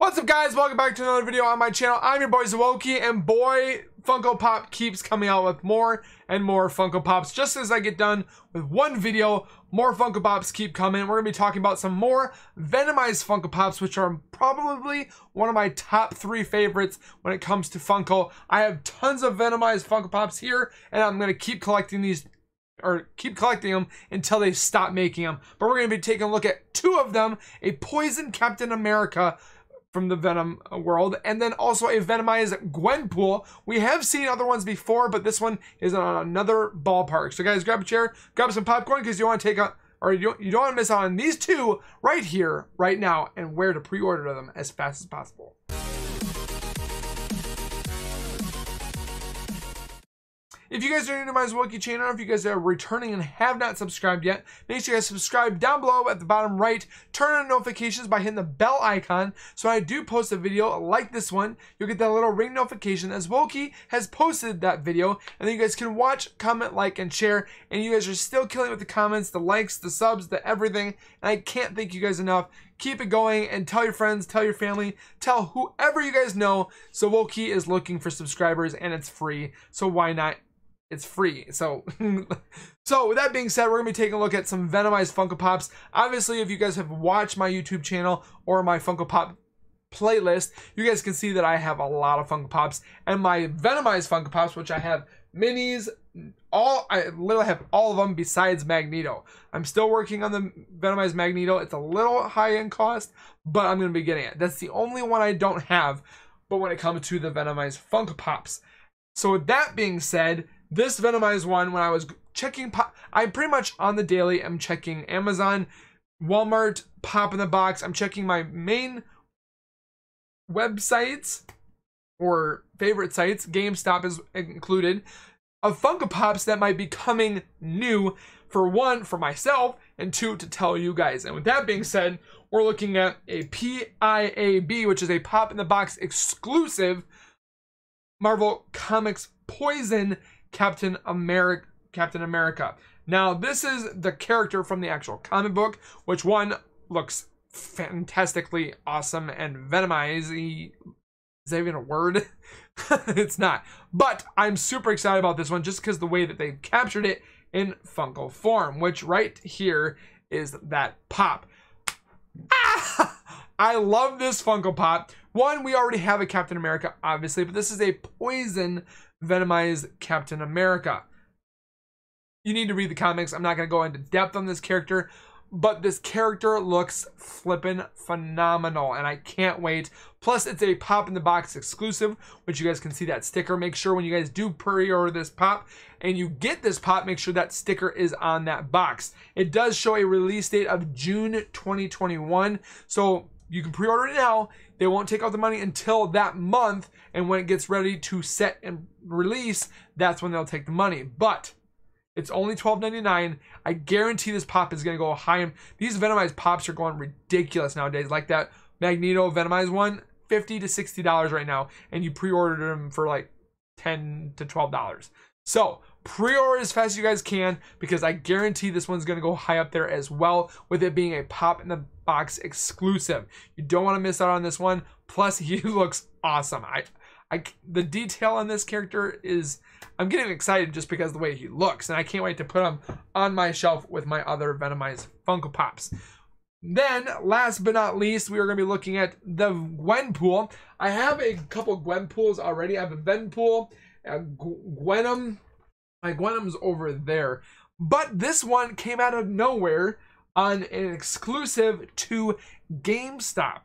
What's up guys, welcome back to another video on my channel. I'm your boy Zowoki and boy, Funko Pop keeps coming out with more and more Funko Pops. Just as I get done with one video, more Funko Pops keep coming. We're to be talking about some more Venomized Funko Pops, which are probably one of my top three favorites when it comes to Funko. I have tons of Venomized Funko Pops here, and I'm to keep collecting these or keep collecting them until they stop making them. But we're to be taking a look at two of them, a Poison Captain America from the Venom uh, world, and then also a Venomized Gwenpool. We have seen other ones before, but this one is on another ballpark. So guys, grab a chair, grab some popcorn, because you want to take a or you don't, you don't want to miss out on these two right here, right now, and where to pre-order them as fast as possible. If you guys are new to my Zowoki channel, if you guys are returning and have not subscribed yet, make sure you guys subscribe down below at the bottom right. Turn on notifications by hitting the bell icon. So when I do post a video like this one, you'll get that little ring notification as Zowoki has posted that video. And then you guys can watch, comment, like, and share. And you guys are still killing with the comments, the likes, the subs, the everything. And I can't thank you guys enough keep it going and tell your friends, tell your family, tell whoever you guys know. Zowoki is looking for subscribers and it's free. So why not it's free. So, so with that being said, we're gonna be taking a look at some Venomized Funko Pops. Obviously, if you guys have watched my YouTube channel or my Funko Pop playlist, you guys can see that I have a lot of Funko Pops and my Venomized Funko Pops, which I have minis, all I literally have all of them besides Magneto. I'm still working on the Venomized Magneto. It's a little high in cost, but I'm gonna be getting it. That's the only one I don't have. But when it comes to the Venomized Funko Pops, so with that being said, this Venomized one, when I was checking, I'm pretty much on the daily I'm checking Amazon, Walmart, Pop in the Box. I'm checking my main websites or favorite sites. GameStop is included of Funko Pops that might be coming new for one, for myself, and two, to tell you guys. And with that being said, we're looking at a PIAB, which is a Pop in the Box exclusive Marvel Comics Poison Captain America. Captain America. Now, this is the character from the actual comic book, which one looks fantastically awesome and venomized. Is that even a word? it's not. But I'm super excited about this one just because the way that they captured it in Funko form, which right here is that pop. Ah! I love this Funko Pop. One, we already have a Captain America, obviously, but this is a poison venomized Captain America. You need to read the comics. I'm not going to go into depth on this character, but this character looks flippin' phenomenal, and I can't wait. Plus, it's a pop in the box exclusive, which you guys can see that sticker. Make sure when you guys do pre-order this pop and you get this pop, make sure that sticker is on that box. It does show a release date of June 2021, so you can pre-order it now. They won't take out the money until that month, and when it gets ready to set and release, that's when they'll take the money. But it's only $12.99. I guarantee this pop is gonna go high. These Venomized pops are going ridiculous nowadays. Like that Magneto Venomized one, 50 to $60 right now, and you pre-ordered them for like 10 to $12. So pre-order as fast as you guys can because I guarantee this one's gonna go high up there as well with it being a pop in the box exclusive. You don't want to miss out on this one. Plus, he looks awesome. I, I, the detail on this character is, I'm getting excited just because the way he looks, and I can't wait to put him on my shelf with my other Venomized Funko Pops. Then, last but not least, we are going to be looking at the Gwenpool. I have a couple Gwenpools already. I have a Venpool, a Gwenom. My Gwenom's over there. But this one came out of nowhere on an exclusive to GameStop.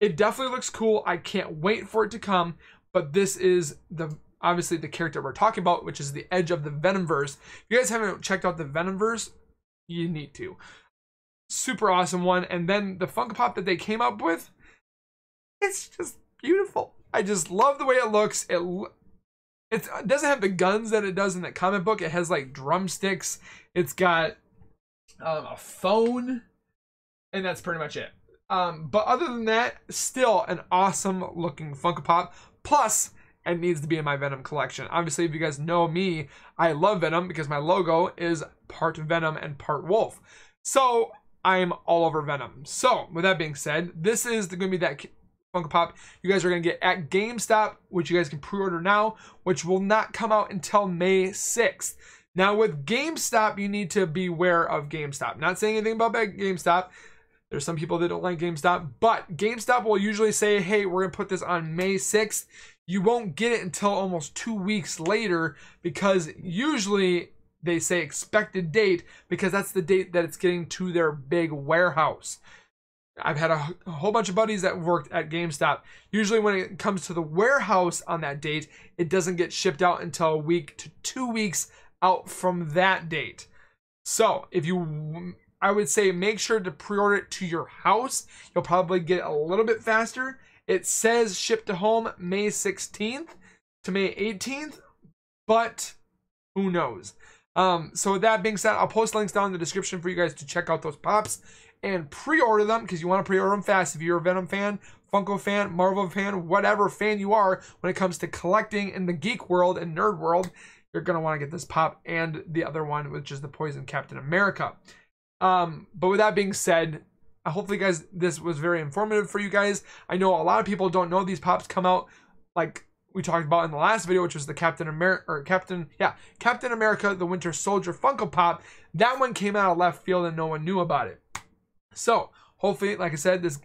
It definitely looks cool. I can't wait for it to come. But this is the obviously the character we're talking about, which is the edge of the Venomverse. If you guys haven't checked out the Venomverse, you need to. Super awesome one. And then the Funko Pop that they came up with, it's just beautiful. I just love the way it looks. It it doesn't have the guns that it does in the comic book. It has like drumsticks. It's got um, a phone, and that's pretty much it. Um, but other than that, still an awesome looking Funko Pop. Plus, it needs to be in my Venom collection. Obviously, if you guys know me, I love Venom because my logo is part Venom and part Wolf. So I'm all over Venom. So with that being said, this is going to be that Funko Pop, you guys are going to get at GameStop, which you guys can pre order now, which will not come out until May 6th. Now, with GameStop, you need to beware of GameStop. Not saying anything about GameStop. There's some people that don't like GameStop, but GameStop will usually say, hey, we're going to put this on May 6th. You won't get it until almost two weeks later because usually they say expected date because that's the date that it's getting to their big warehouse. I've had a, a, whole bunch of buddies that worked at GameStop. Usually, when it comes to the warehouse on that date, it doesn't get shipped out until a week to two weeks out from that date. So, if you, I would say make sure to pre order it to your house. You'll probably get a little bit faster. It says ship to home May 16th to May 18th, but who knows? Um, so with that being said, I'll post links down in the description for you guys to check out those pops and pre-order them because you want to pre-order them fast. If you're a Venom fan, Funko fan, Marvel fan, whatever fan you are when it comes to collecting in the geek world and nerd world, you're gonna want to get this pop and the other one, which is the Poison Captain America. Um, but with that being said, hopefully, guys, this was very informative for you guys. I know a lot of people don't know these pops come out like we talked about in the last video, which was the Captain America or Captain, yeah, Captain America, the Winter Soldier Funko Pop. That one came out of left field and no one knew about it. So hopefully, like I said, this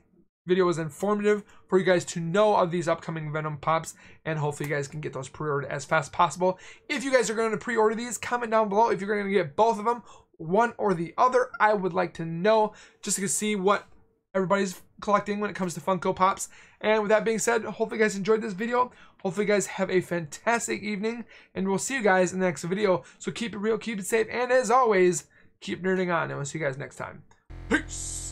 video was informative for you guys to know of these upcoming Venom pops, and hopefully you guys can get those pre-ordered as fast as possible. If you guys are going to pre-order these, comment down below if you're going to get both of them, one or the other. I would like to know just to see what everybody's collecting when it comes to Funko Pops. And with that being said, hopefully you guys enjoyed this video. Hopefully you guys have a fantastic evening. And we'll see you guys in the next video. So keep it real, keep it safe, and as always, keep nerding on. And we'll see you guys next time. Peace!